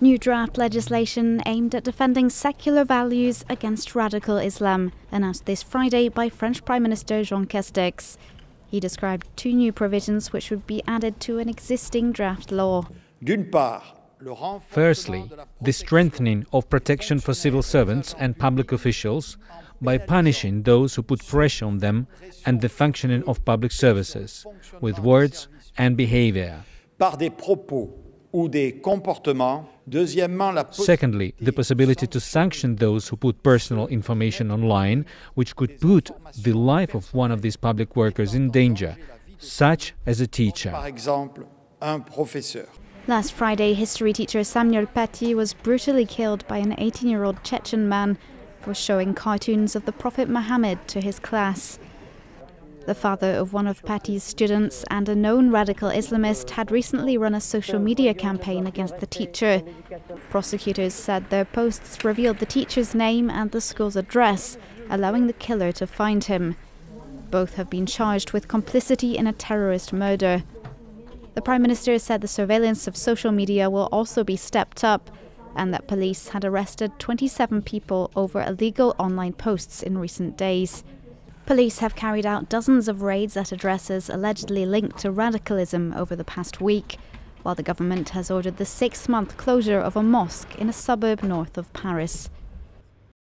New draft legislation aimed at defending secular values against radical Islam, announced this Friday by French Prime Minister Jean Castex. He described two new provisions which would be added to an existing draft law. Firstly, the strengthening of protection for civil servants and public officials by punishing those who put pressure on them and the functioning of public services with words and behavior. Secondly, the possibility to sanction those who put personal information online, which could put the life of one of these public workers in danger, such as a teacher. Last Friday, history teacher Samuel Paty was brutally killed by an 18 year old Chechen man for showing cartoons of the Prophet Muhammad to his class. The father of one of Paty's students and a known radical Islamist had recently run a social media campaign against the teacher. Prosecutors said their posts revealed the teacher's name and the school's address, allowing the killer to find him. Both have been charged with complicity in a terrorist murder. The Prime Minister said the surveillance of social media will also be stepped up and that police had arrested 27 people over illegal online posts in recent days. Police have carried out dozens of raids at addresses allegedly linked to radicalism over the past week, while the government has ordered the six month closure of a mosque in a suburb north of Paris.